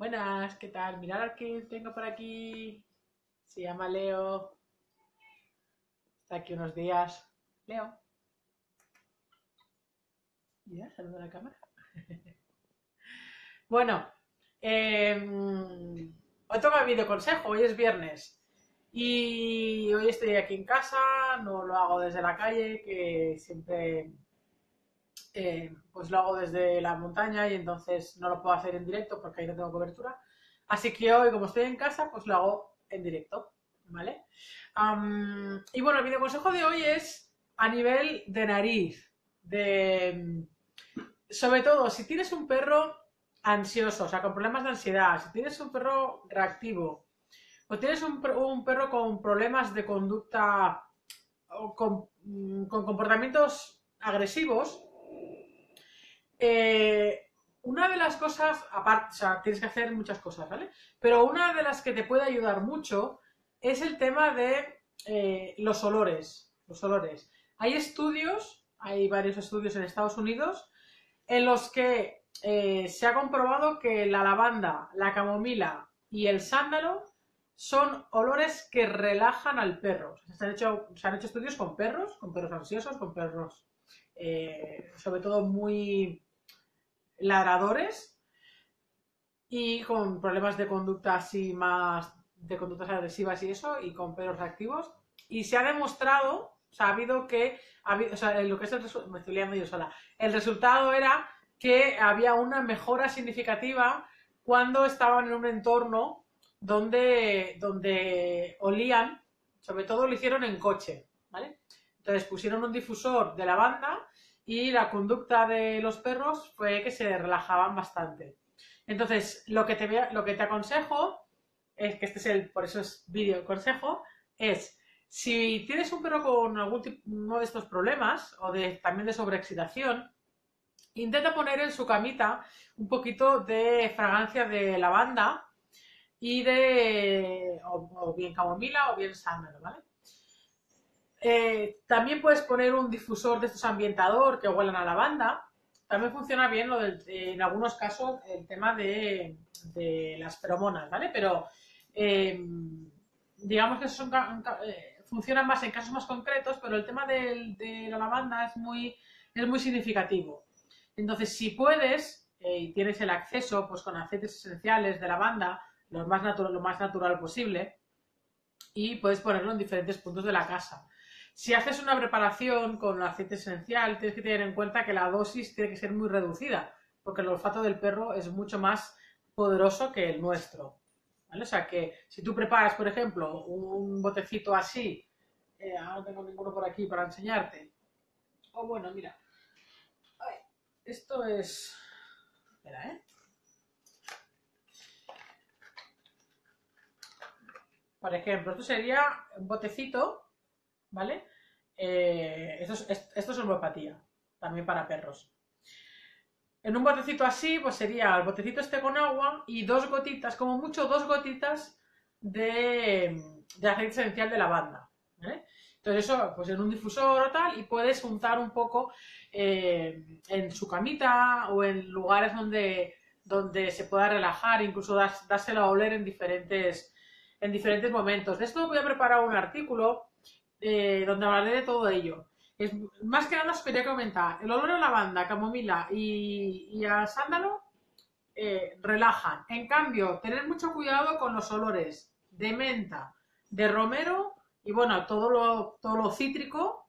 Buenas, ¿qué tal? Mirad al que tengo por aquí. Se llama Leo. Está aquí unos días. Leo. Ya, saludo a la cámara. bueno, eh, hoy toca video consejo, hoy es viernes. Y hoy estoy aquí en casa, no lo hago desde la calle, que siempre eh, pues lo hago desde la montaña y entonces no lo puedo hacer en directo porque ahí no tengo cobertura. Así que hoy, como estoy en casa, pues lo hago en directo, ¿vale? y bueno, el video consejo de hoy es a nivel de nariz, de... Sobre todo, si tienes un perro ansioso, o sea, con problemas de ansiedad, si tienes un perro reactivo, o tienes un, perro con problemas de conducta o con, mm, con comportamientos agresivos, eh, una de las cosas, aparte, o sea, tienes que hacer muchas cosas, ¿vale? Pero una de las que te puede ayudar mucho es el tema de eh, los olores. Los olores. Hay estudios, hay varios estudios en Estados Unidos, en los que eh, se ha comprobado que la lavanda, la camomila y el sándalo son olores que relajan al perro. Se han hecho, se han hecho estudios con perros, con perros ansiosos, con perros sobre todo muy ladradores y con problemas de conducta así más de conductas agresivas y eso, y con perros reactivos. Y se ha demostrado, o sea, ha habido que, o sea, lo que es el me estoy liando yo sola, el resultado era que había una mejora significativa cuando estaban en un entorno donde, donde olían, sobre todo lo hicieron en coche, ¿vale? Entonces pusieron un difusor de lavanda y la conducta de los perros fue que se relajaban bastante. Entonces, lo que te, lo que te aconsejo es que este es el, por eso es vídeo consejo, es si tienes un perro con algún tipo, uno de estos problemas o de, también de sobreexcitación, intenta poner en su camita un poquito de fragancia de lavanda y de o, bien camomila o bien sándalo, ¿vale? Eh, también puedes poner un difusor de estos ambientador que huelan a lavanda. También funciona bien lo del, en algunos casos el tema de, las feromonas, ¿vale? Pero eh, digamos que son, eh, funcionan más en casos más concretos, pero el tema de, la lavanda es muy, es muy significativo. Entonces, si puedes y tienes el acceso pues, con aceites esenciales de lavanda, lo más, natural, lo más natural posible, y puedes ponerlo en diferentes puntos de la casa. Si haces una preparación con aceite esencial, tienes que tener en cuenta que la dosis tiene que ser muy reducida, porque el olfato del perro es mucho más poderoso que el nuestro. O sea que si tú preparas, por ejemplo, un botecito así, eh, no tengo ninguno por aquí para enseñarte. O oh, bueno, mira. esto es... Espera, ¿eh? Por ejemplo, esto sería un botecito ¿vale? Eh, esto, es, homeopatía, también para perros. En un botecito así, pues sería el botecito este con agua y dos gotitas, como mucho dos gotitas de, aceite esencial de lavanda. Entonces eso, pues en un difusor o tal, y puedes untar un poco eh, en su camita o en lugares donde, donde se pueda relajar, incluso dárselo a oler en diferentes, en diferentes momentos. De esto voy a preparar un artículo donde hablaré de todo ello. Es, más que nada os quería comentar, el olor a lavanda, camomila y, y a sándalo eh, relajan. En cambio, tener mucho cuidado con los olores de menta, de romero y bueno, todo lo, cítrico,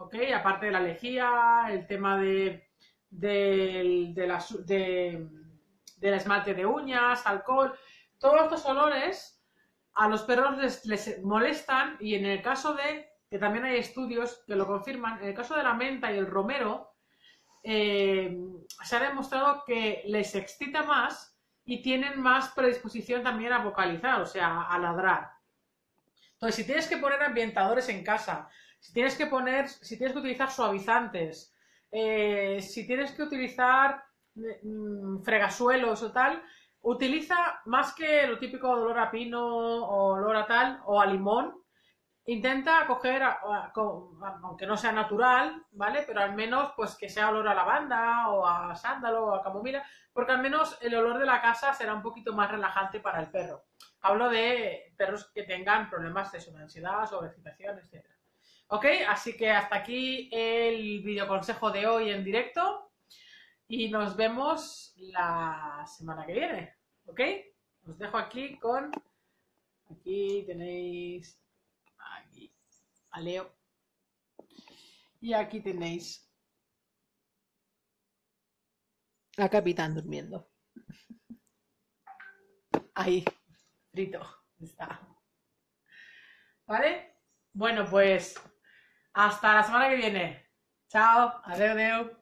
¿ok? Aparte de la lejía, el tema de, de, de, de, del esmalte de uñas, alcohol, todos estos olores a los perros les, molestan y en el caso de, que también hay estudios que lo confirman, en el caso de la menta y el romero, eh, se ha demostrado que les excita más y tienen más predisposición también a vocalizar, o sea, a ladrar. Entonces, si tienes que poner ambientadores en casa, si tienes que poner, si tienes que utilizar suavizantes, eh, si tienes que utilizar mm, fregasuelos o tal, utiliza más que lo típico de olor a pino o olor a tal o a limón, intenta coger, aunque no sea natural, ¿vale? Pero al menos pues que sea olor a lavanda o a sándalo o a camomila, porque al menos el olor de la casa será un poquito más relajante para el perro. Hablo de perros que tengan problemas de ansiedad, sobreexcitación, etc. ¿Ok? Así que hasta aquí el video consejo de hoy en directo y nos vemos la semana que viene. ¿Ok? Os dejo aquí con... Aquí tenéis a Leo. Y aquí tenéis a Capitán durmiendo. Ahí, frito, está. ¿Vale? Bueno, pues hasta la semana que viene. Chao, adiós, adiós.